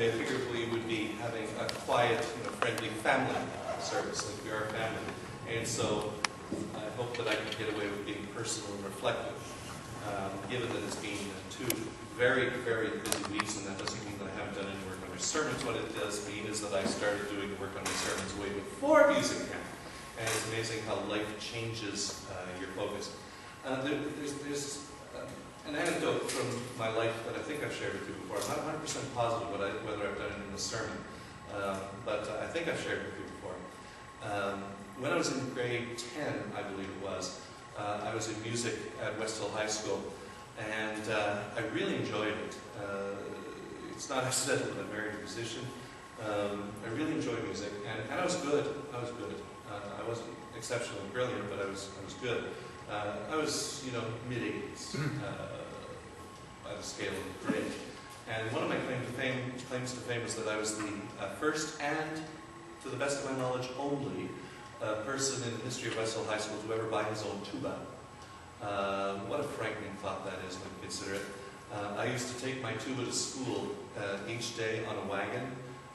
Figured we would be having a quiet, you know, friendly family service, like we are a family. And so I hope that I can get away with being personal and reflective, um, given that it's been two very, very busy weeks, and that doesn't mean that I haven't done any work on my sermons. What it does mean is that I started doing work on my sermons way before music camp. And it's amazing how life changes uh, your focus. Uh, there, there's, there's an anecdote from my life that I think I've shared with you before. I'm not 100% positive what I, whether I've done it in the sermon, um, but I think I've shared it with you before. Um, when I was in grade 10, I believe it was, uh, I was in music at West Hill High School, and uh, I really enjoyed it. Uh, it's not accidental that I married a musician. Um, I really enjoyed music, and, and I was good. I was good. Uh, I wasn't exceptionally brilliant, but I was, I was good. Uh, I was, you know, mid-80s uh, by the scale of the grade. And one of my claim to fame, claims to fame was that I was the uh, first and, to the best of my knowledge, only uh, person in the history of West High School to ever buy his own tuba. Uh, what a frightening thought that is when you consider it. Uh, I used to take my tuba to school uh, each day on a wagon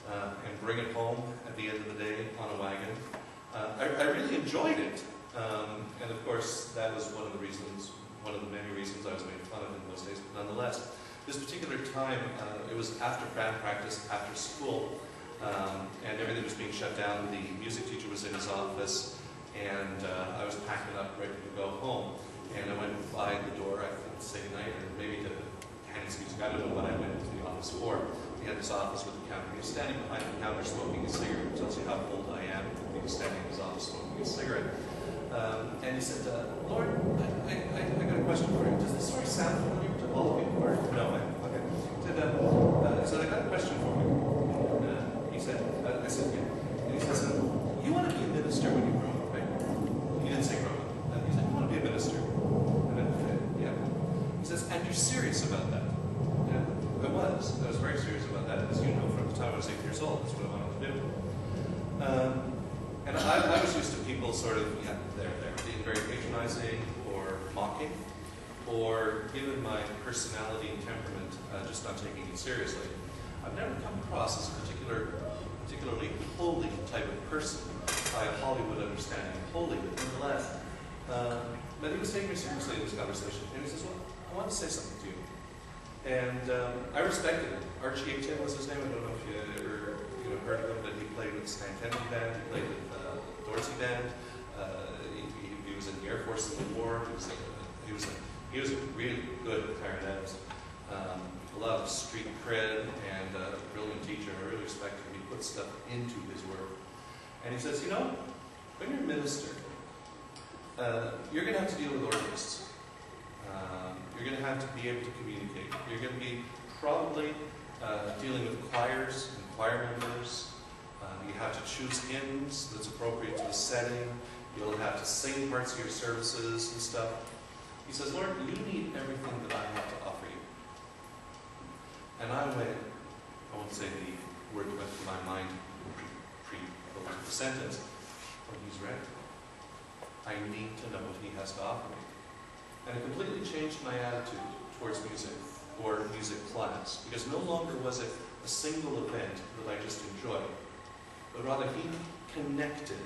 uh, and bring it home at the end of the day on a wagon. Uh, I, I really enjoyed it. Um, and of course, that was one of the reasons, one of the many reasons I was made fun of in those days. But nonetheless, this particular time, uh, it was after band practice, after school, um, and everything was being shut down. The music teacher was in his office, and uh, I was packing up, ready to go home. And I went by the door, I would say night, or maybe to hand his music. I don't know what I went into the office for. He had this office with the counter. He was standing behind the counter smoking a cigarette. Tells you how old I am. He was standing in his office smoking a cigarette. Um, and he said, uh, Lorne, I, I, I got a question for you. Does this story sound familiar to all of you? Or no? Okay. He uh, uh, so I got a question for you. And, uh, he said, uh, I said, yeah. And he says, uh, you want to be a minister when you grow up, right? He didn't say grow up. Uh, he said, you want to be a minister. And I said, yeah. He says, and you're serious about that. Yeah, I was. I was very serious about that, as you know, from the time I was eight years old. That's what I wanted to do. Um, and I, I was used to people sort of, they're, they're being very patronizing or mocking, or given my personality and temperament, uh, just not taking it seriously. I've never come across a particular, particularly holy type of person by a Hollywood understanding of holy, but nonetheless. Um, but he was taking me seriously in this conversation, and he says, well, I want to say something to you. And um, I respected. Archie Etienne was his name. I don't know if you ever you know, heard of him, but he played with the Stan Kenton Band, he played with uh, Dorsey Band. Uh, was in the Air Force in the war. He was a, he was a, he was a really good clarinetist. Um, of street cred and uh, a brilliant teacher. And I really respect him. He put stuff into his work. And he says, you know, when you're a minister, uh, you're going to have to deal with organists. Um, you're going to have to be able to communicate. You're going to be probably uh, dealing with choirs and choir members. Uh, you have to choose hymns that's appropriate to the setting. You'll have to sing parts of your services and stuff. He says, Lorne, you need everything that I have to offer you. And I went, I won't say the word went through my mind pre, pre the sentence, but he's right. I need to know what he has to offer me. And it completely changed my attitude towards music or music class, because no longer was it a single event that I just enjoyed, but rather he connected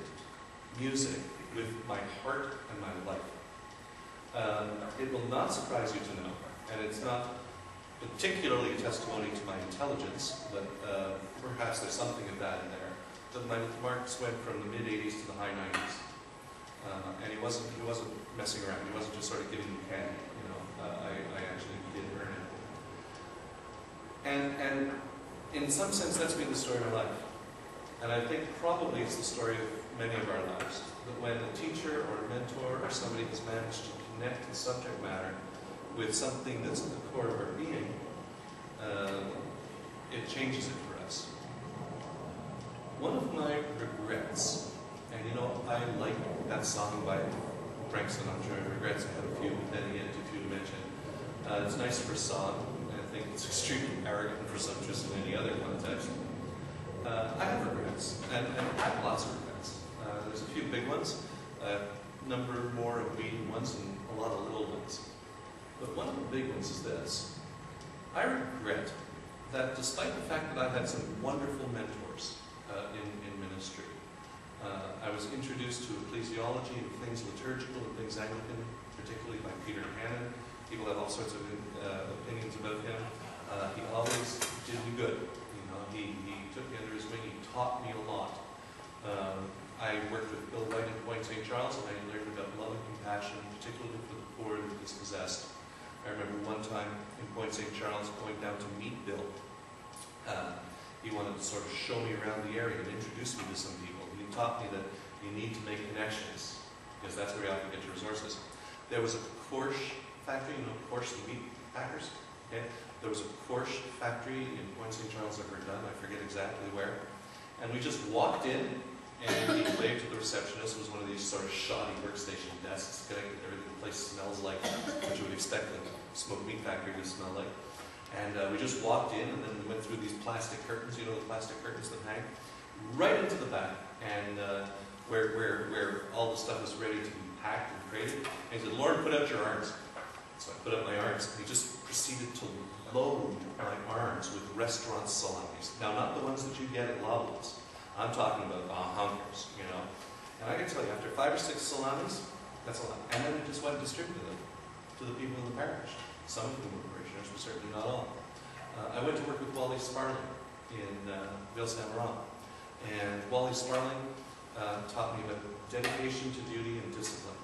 music with my heart and my life. Um, it will not surprise you to know, and it's not particularly a testimony to my intelligence, but uh, perhaps there's something of that in there, that my marks went from the mid-80s to the high 90s. Uh, and he wasn't he wasn't messing around. He wasn't just sort of giving me candy. You know, uh, I, I actually did earn it. And and in some sense, that's been the story of my life. And I think probably it's the story of many of our lives. That when a teacher or a mentor or somebody has managed to connect the subject matter with something that's at the core of our being, uh, it changes it for us. One of my regrets and you know, I like that song by Frank Sinatra, Regrets. I have a few, but again, too few to mention. Uh, it's nice for a song. I think it's extremely arrogant and presumptuous in any other context. Uh, I have regrets, and, and I have lots of regrets. Uh, there's a few big ones, a number more of weedy ones, and a lot of little ones. But one of the big ones is this. I regret that despite the fact that I had some wonderful mentors uh, in, in ministry, uh, I was introduced to ecclesiology and things liturgical and things Anglican, particularly by Peter Cannon. People have all sorts of uh, opinions about him. Uh, he always did me good. You know, he, he took me under his wing. He taught me a lot. Um, I worked with Bill White in Point St. Charles, and I learned about love and compassion, particularly for the poor and the dispossessed. I remember one time in Point St. Charles going down to meet Bill. Uh, he wanted to sort of show me around the area and introduce me to some people. He taught me that you need to make connections, because that's where you to get your resources. There was a Porsche factory, you know, Porsche, the meat packers. Okay? There was a Porsche factory in Point St. Charles that were done, I forget exactly where. And we just walked in, and he waved to the receptionist. It was one of these sort of shoddy workstation desks connected to everything. The place smells like what you would expect a smoked meat factory to smell like. And uh, we just walked in, and then we went through these plastic curtains, you know, the plastic curtains that hang, right into the back, and uh, where, where, where all the stuff was ready to be packed and crated. And he said, Lorne, put out your arms. So I put out my arms, and he just proceeded to load my arms with restaurant salamis. Now, not the ones that you get at Loblaws. I'm talking about the hunkers, you know. And I can tell you, after five or six salamis, that's a lot. And then I just went and distributed them to the people in the parish. Some of them were parishioners, but certainly not all. Uh, I went to work with Wally Sparling in uh, Ville Saint Laurent. And Wally Sparling uh, taught me about dedication to duty and discipline.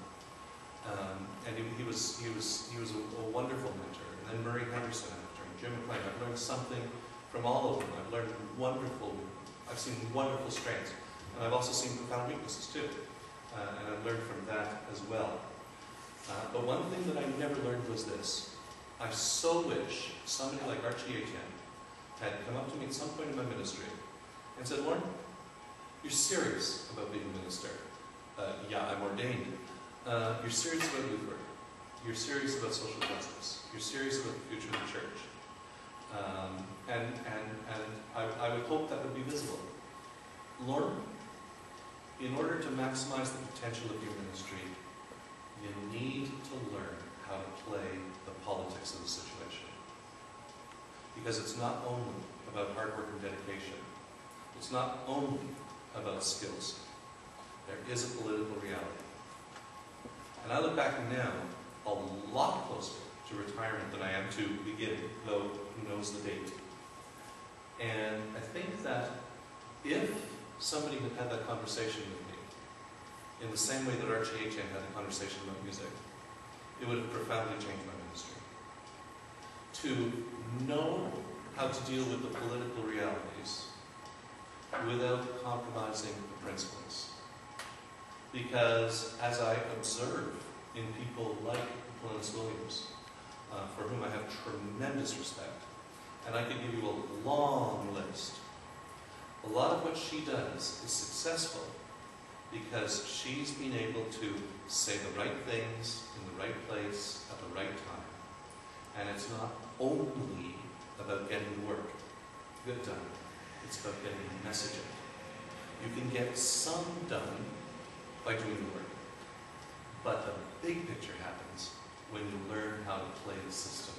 Um, and he, he, was he was he was a, a, wonderful mentor. And then Murray Henderson after him, Jim McLean. I've learned something from all of them. I've learned wonderful. I've seen wonderful strengths, and I've also seen profound weaknesses too. Uh, and I've learned from that as well. Uh, but one thing that I never learned was this. I so wish somebody like Archie Etienne had come up to me at some point in my ministry and said, Lorne, you're serious about being a minister. Uh, yeah, I'm ordained. Uh, you're serious about youth work. You're serious about social justice. You're serious about the future of the church. Um, and and, and I, I would hope that would be visible. Lorne, in order to maximize the potential of your ministry, you need to learn how to play the politics of the situation. Because it's not only about hard work and dedication. It's not only about skills. There is a political reality. And I look back now a lot closer retirement than I am to begin, though who knows the date. And I think that if somebody had had that conversation with me, in the same way that Archie Etienne had a conversation about music, it would have profoundly changed my ministry. To know how to deal with the political realities without compromising the principles. Because as I observe in people like Glennis Williams, uh, for whom I have tremendous respect, and I could give you a long list, a lot of what she does is successful because she's been able to say the right things in the right place at the right time. And it's not only about getting the work good done, it's about getting the message out. You can get some done by doing the work, but the big picture happens when you learn how to play the system.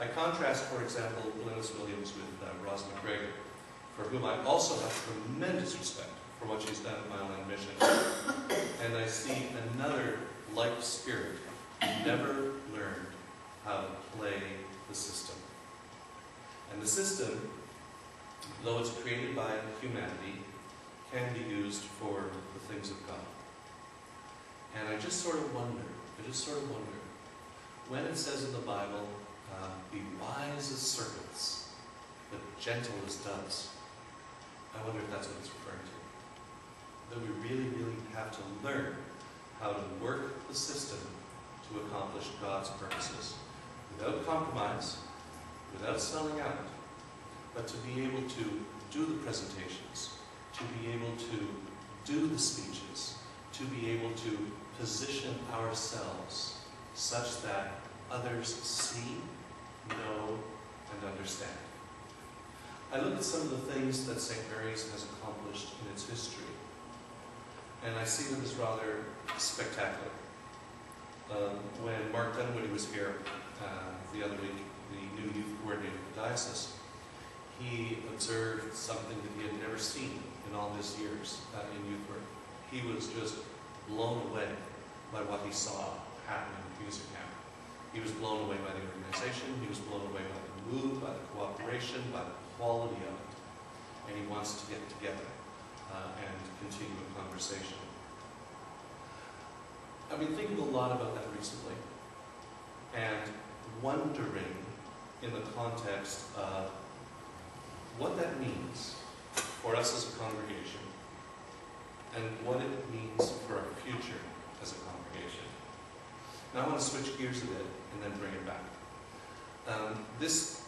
I contrast, for example, Glennis Williams with uh, Ros McGregor, for whom I also have tremendous respect for what she's done at Mile End Mission. And I see another like spirit who never learned how to play the system. And the system, though it's created by humanity, can be used for the things of God. And I just sort of wonder, I just sort of wonder, when it says in the Bible, uh, be wise as serpents, but gentle as doves, I wonder if that's what it's referring to. That we really, really have to learn how to work the system to accomplish God's purposes without compromise, without selling out, but to be able to do the presentations, to be able to do the speeches, to be able to position ourselves such that others see, know, and understand. I look at some of the things that St. Mary's has accomplished in its history and I see them as rather spectacular. Um, when Mark Dunwoody was here uh, the other week, the new youth coordinator of the diocese, he observed something that he had never seen in all his years uh, in youth work. He was just blown away by what he saw happening at Music Camp. He was blown away by the organization, he was blown away by the mood, by the cooperation, by the quality of it. And he wants to get together uh, and continue a conversation. I've been thinking a lot about that recently and wondering in the context of what that means for us as a congregation and what it means for our future as a congregation. Now I want to switch gears a bit and then bring it back. Um, this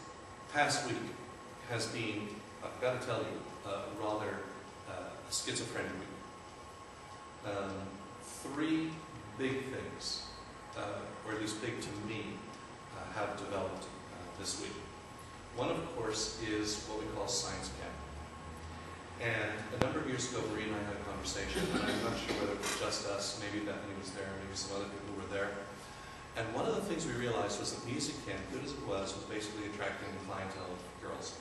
past week has been, I've got to tell you, uh, rather uh, schizophrenic week. Um, three big things, uh, or at least big to me, uh, have developed uh, this week. One, of course, is what we call Science Camp. And a number of years ago, Marie and I had a conversation, and I'm not sure whether it was just us, maybe Bethany was there, maybe some other people were there. And one of the things we realized was that music camp, good as it was, was basically attracting a clientele of girls.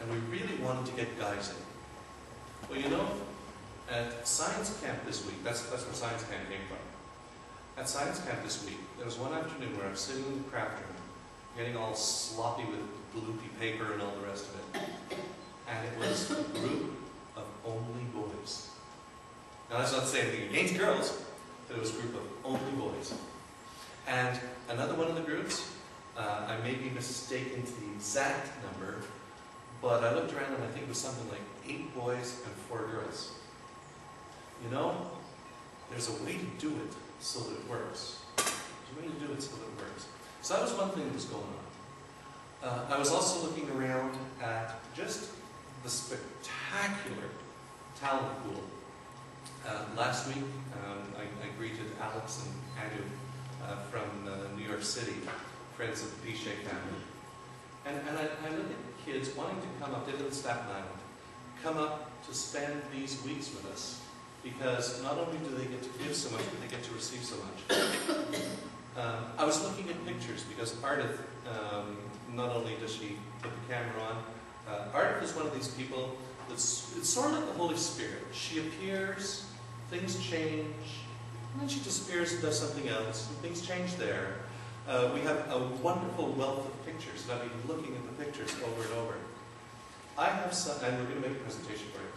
And we really wanted to get guys in. Well, you know, at science camp this week, that's, that's where science camp came from. At science camp this week, there was one afternoon where I was sitting in the craft room, getting all sloppy with gloopy paper and all the rest of it. And it was a group of only boys. Now that's not to say anything against girls, but it was a group of only boys. And another one of the groups, uh, I may be mistaken to the exact number, but I looked around and I think it was something like eight boys and four girls. You know, there's a way to do it so that it works. There's a way to do it so that it works. So that was one thing that was going on. Uh, I was also looking around at just the spectacular talent pool. Uh, last week, um, I, I, greeted Alex and uh, from uh, New York City, friends of the Pichet family. And, and I, I look at kids wanting to come up, they live in Staten Island, come up to spend these weeks with us because not only do they get to give so much, but they get to receive so much. Um, I was looking at pictures because Ardith, um, not only does she put the camera on, uh, Ardith is one of these people that's it's sort of like the Holy Spirit. She appears, things change, and then she disappears and does something else, and things change there. Uh, we have a wonderful wealth of pictures, and I've been looking at the pictures over and over. I have some, and we're going to make a presentation for you.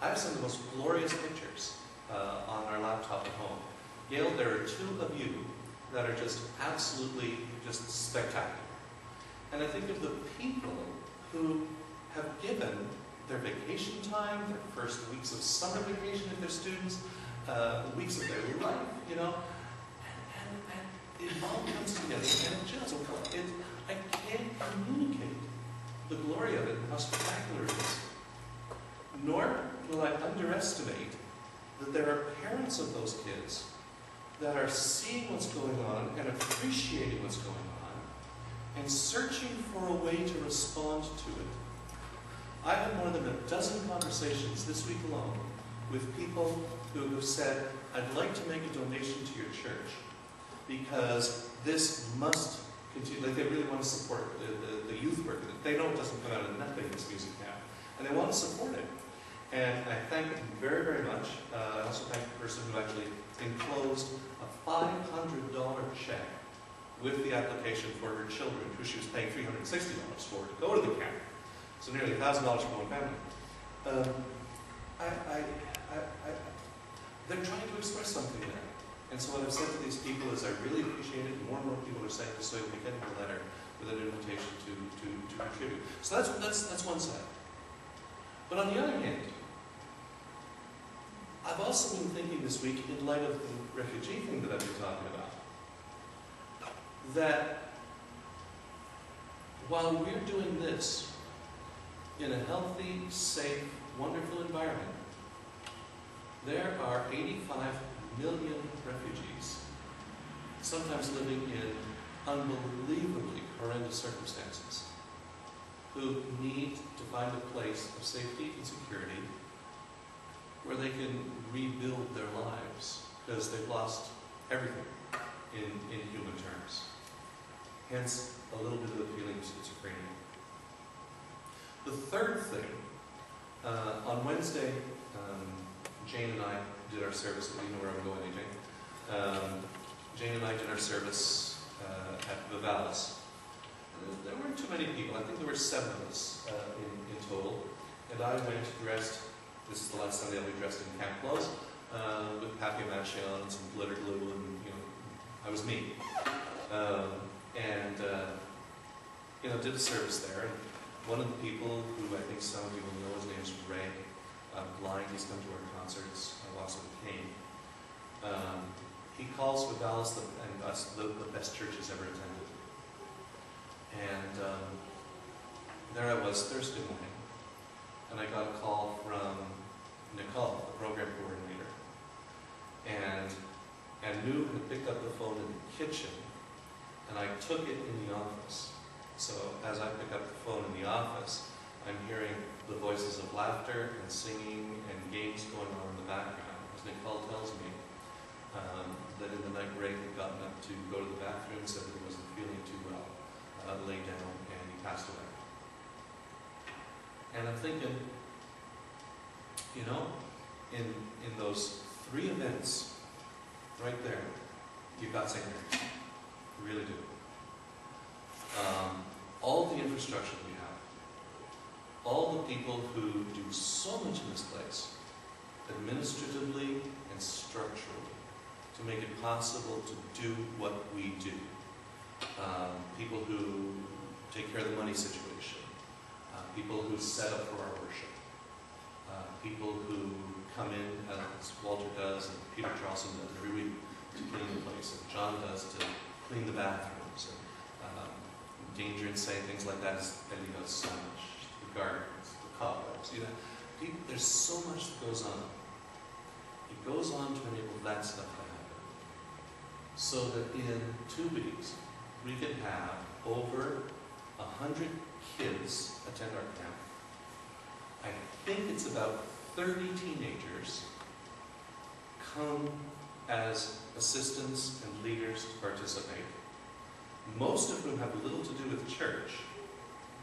I have some of the most glorious pictures uh, on our laptop at home. Gail, there are two of you that are just absolutely just spectacular. And I think of the people who have given their vacation time, their first weeks of summer vacation if they're students, uh, weeks of their life, you know, and, and, and, it all comes together, and it just, it, I can't communicate the glory of it how spectacular it is. Nor will I underestimate that there are parents of those kids that are seeing what's going on and appreciating what's going on and searching for a way to respond to it. I had more than a dozen conversations this week alone with people who have said, I'd like to make a donation to your church because this must continue. Like they really want to support the, the, the youth work. They know it doesn't come out of nothing, this music camp. And they want to support it. And I thank them very, very much. Uh, I also thank the person who actually enclosed a $500 check with the application for her children, who she was paying $360 for to go to the camp. So nearly $1,000 for one family. Um, I, I, I, they're trying to express something there. And so what I've said to these people is I really appreciate it. More and more people are saying this, so we get a letter with an invitation to, to, to contribute. So that's, that's, that's one side. But on the other hand, I've also been thinking this week, in light of the refugee thing that I've been talking about, that while we're doing this in a healthy, safe, wonderful environment, there are 85 million refugees, sometimes living in unbelievably horrendous circumstances, who need to find a place of safety and security where they can rebuild their lives because they've lost everything in, in human terms. Hence, a little bit of the feeling of schizophrenia. The third thing, uh, on Wednesday, um, Jane and I did our service. You know where I'm going, AJ. Um, Jane and I did our service uh, at Vivalis. There weren't too many people. I think there were seven of us uh, in, in total. And I went dressed, this is the last Sunday I'll be dressed in camp clothes, uh, with papier-mâché on and some glitter glue and, you know, I was me. Um, and, uh, you know, did a service there. And one of the people who I think some of you will know, his name's Ray, uh, blind, he's come to our concerts, uh, also with cane. Um, he calls Vivalis the, and us the, the best church he's ever attended. And um, there I was Thursday morning, and I got a call from Nicole, the program coordinator. And, and New had picked up the phone in the kitchen, and I took it in the office. So as I pick up the phone in the office, I'm hearing the voices of laughter and singing and games going on in the background. As Nicole tells me um, that in the night Ray had gotten up to go to the bathroom, said that he wasn't feeling too well, uh, lay down, and he passed away. And I'm thinking, you know, in, in those three events, right there, you've got St. Mary's. You really do. Um, all the infrastructure we all the people who do so much in this place, administratively and structurally, to make it possible to do what we do. Um, people who take care of the money situation, uh, people who set up for our worship, uh, people who come in, as Walter does, and Peter Charlson does every week, to clean the place, and John does to clean the bathrooms, and um, danger and say things like that is he does so much. The cobwebs, you know, people, there's so much that goes on. It goes on to enable that stuff to happen, so that in two weeks we can have over a hundred kids attend our camp. I think it's about 30 teenagers come as assistants and leaders to participate. Most of whom have little to do with church,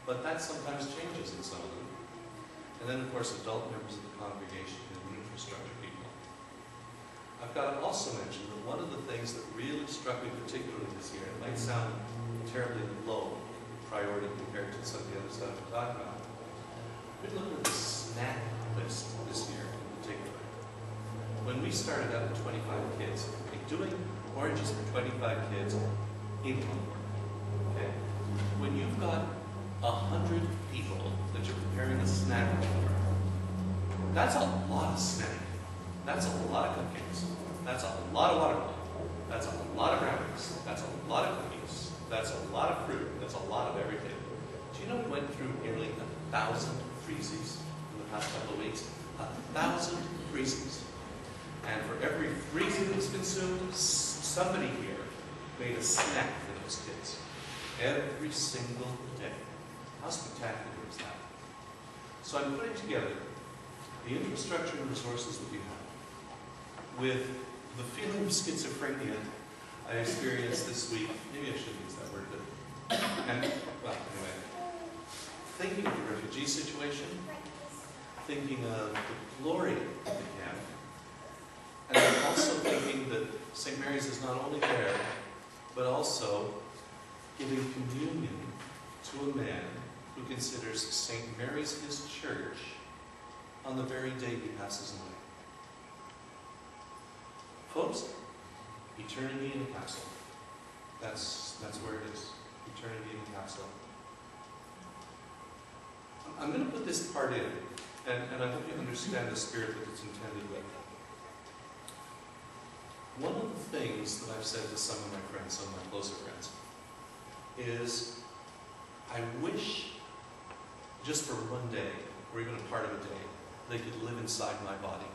but that sometimes changes in some of them. And then, of course, adult members of the congregation and infrastructure people. I've got to also mention that one of the things that really struck me particularly this year, and it might sound terribly low priority compared to some of the other stuff we're talking about, we're looking at the snack list this year in particular. When we started out with 25 kids, doing oranges for 25 kids in Concord, okay? When you've got a hundred people that you're preparing a snack for, that's a lot of snack. That's a lot of cupcakes. That's a lot of watermelon. That's a lot of brownies. That's a lot of cookies. That's a lot of fruit. That's a lot of everything. Do you know we went through nearly a thousand freezies in the past couple of weeks? A thousand freezies. And for every freezy was consumed, somebody here made a snack for those kids. Every single. How spectacular is that? So I'm putting together the infrastructure and resources that we have with the feeling of schizophrenia I experienced this week. Maybe I shouldn't use that word, but and, well, anyway, thinking of the refugee situation, thinking of the glory of the camp, and then also thinking that St. Mary's is not only there, but also giving communion to a man who considers St. Mary's his church on the very day he passes away. Folks, eternity in a castle. That's, that's where it is. Eternity in a castle. I'm going to put this part in, and, and I hope you understand the spirit that it's intended with. One of the things that I've said to some of my friends, some of my closer friends, is I wish just for one day, or even a part of a day, they could live inside my body,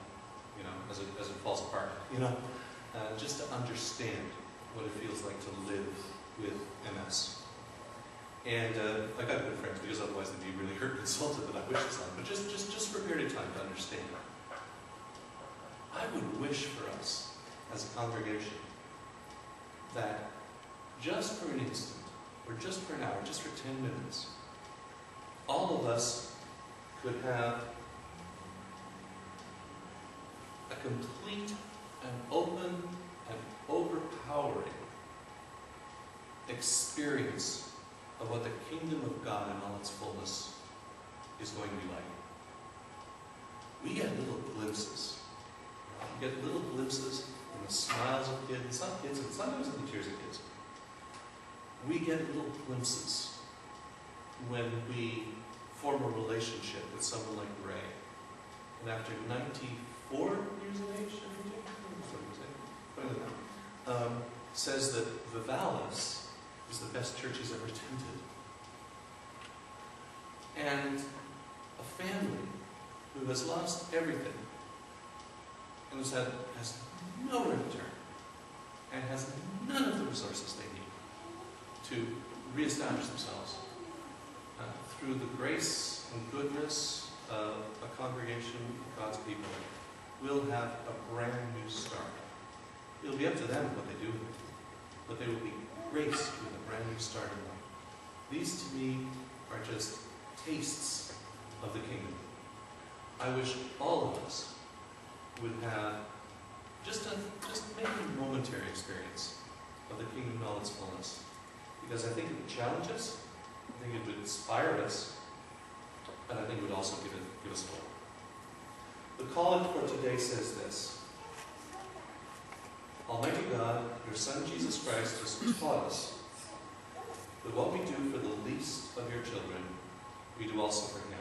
you know, as it, as it falls apart, you know, uh, just to understand what it feels like to live with MS. And uh, I got good friends because otherwise they'd be really hurt and insulted that I wish this on, but just, just, just for a period of time to understand. I would wish for us as a congregation that just for an instant, or just for an hour, just for 10 minutes, all of us could have a complete and open and overpowering experience of what the kingdom of God in all its fullness is going to be like. We get little glimpses. We get little glimpses in the smiles of kids, some kids, and sometimes in the tears of kids. We get little glimpses when we form a relationship with someone like Ray. And after 94 years of age, I think, that, um, says that Vivalis is the best church he's ever attended. And a family who has lost everything and has, had, has no return and has none of the resources they need to reestablish themselves uh, through the grace and goodness of a congregation of God's people will have a brand new start. It'll be up to them what they do with it, but they will be graced with a brand new start in life. These to me are just tastes of the kingdom. I wish all of us would have just a just maybe momentary experience of the kingdom its fullness. Because I think it would challenge us, I think it would inspire us, and I think it would also give, it, give us hope. The call for today says this Almighty God, your Son Jesus Christ has taught us that what we do for the least of your children, we do also for him.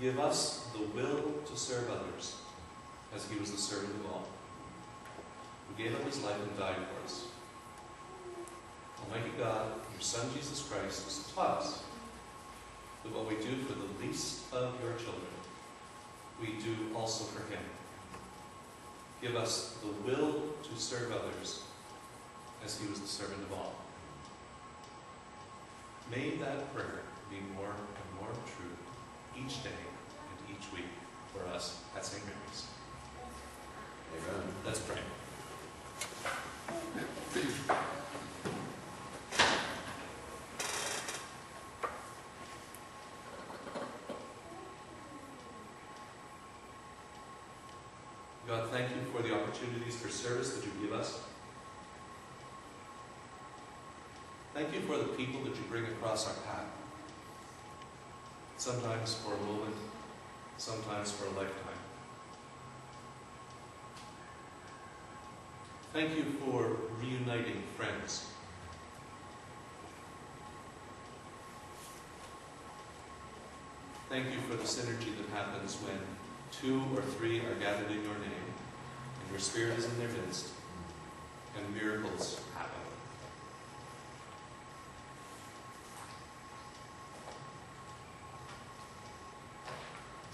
Give us the will to serve others, as he was the servant of all, who gave up his life and died for us. Almighty God, your Son Jesus Christ has taught us that what we do for the least of your children, we do also for him. Give us the will to serve others as he was the servant of all. May that prayer be more and more true each day and each week for us at St. Mary's. Amen. Let's pray. God, thank you for the opportunities for service that you give us. Thank you for the people that you bring across our path. Sometimes for a moment, sometimes for a lifetime. Thank you for reuniting friends. Thank you for the synergy that happens when two or three are gathered in your name, and your Spirit is in their midst, and miracles happen.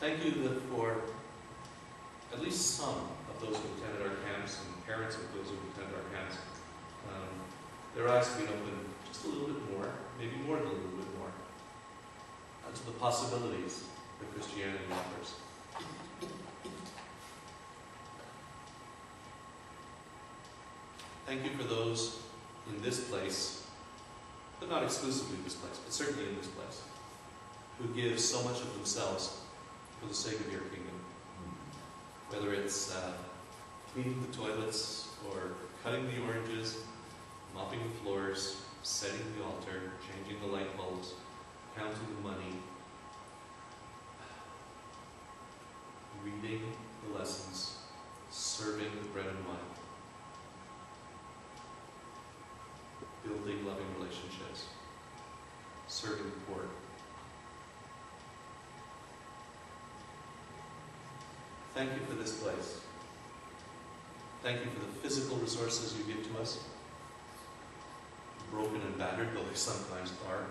Thank you for at least some of those who attended our camps and parents of those who attended our camps, um, their eyes have been opened just a little bit more, maybe more than a little bit more, uh, to the possibilities that Christianity offers. Thank you for those in this place, but not exclusively this place, but certainly in this place, who give so much of themselves for the sake of your kingdom. Whether it's uh, cleaning the toilets or cutting the oranges, mopping the floors, setting the altar, changing the light bulbs, counting the money, reading the lessons, serving the bread and wine, building loving relationships, serving the poor. Thank you for this place. Thank you for the physical resources you give to us, broken and battered though they sometimes are.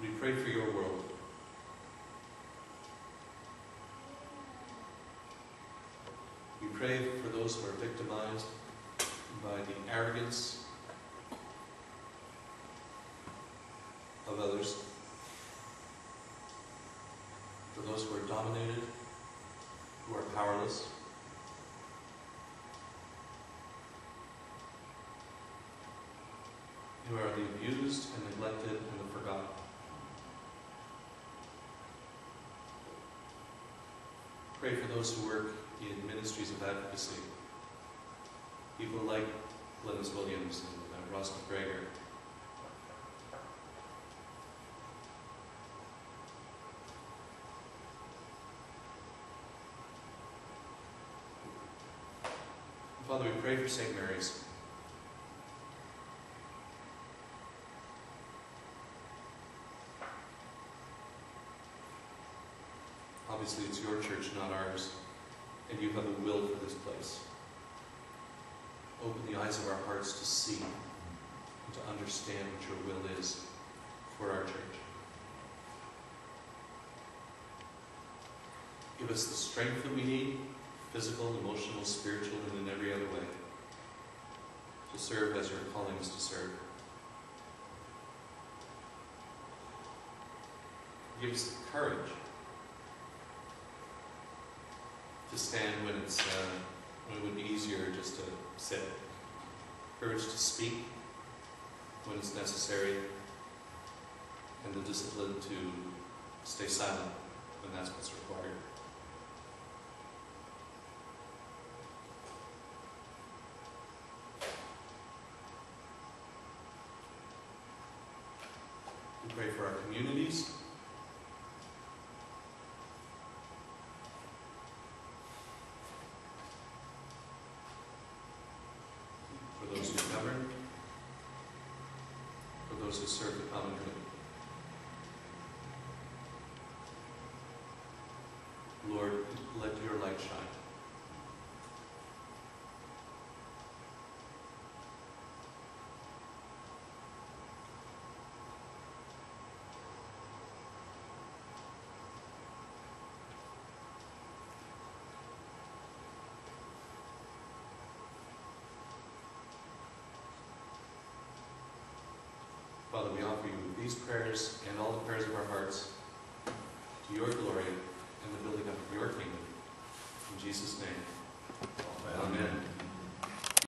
We pray for your world. We pray those who are victimized by the arrogance of others, for those who are dominated who are powerless, who are the abused and neglected and the forgotten. Pray for those who work in ministries of advocacy, people like Glennis Williams and uh, Ross McGregor. Father, we pray for St. Mary's. Obviously, it's your church, not ours, and you have a will for this place. Open the eyes of our hearts to see and to understand what your will is for our church. Give us the strength that we need, physical, emotional, spiritual, and in every other way, to serve as you're calling us to serve. Give us the courage to stand when it's uh, when it would be easier just to sit. Courage to speak when it's necessary, and the discipline to stay silent when that's what's required. We pray for our communities. For those who govern. For those who serve the common good. Lord, let your light shine. These prayers and all the prayers of our hearts to your glory and the building up of your kingdom. In Jesus' name, amen.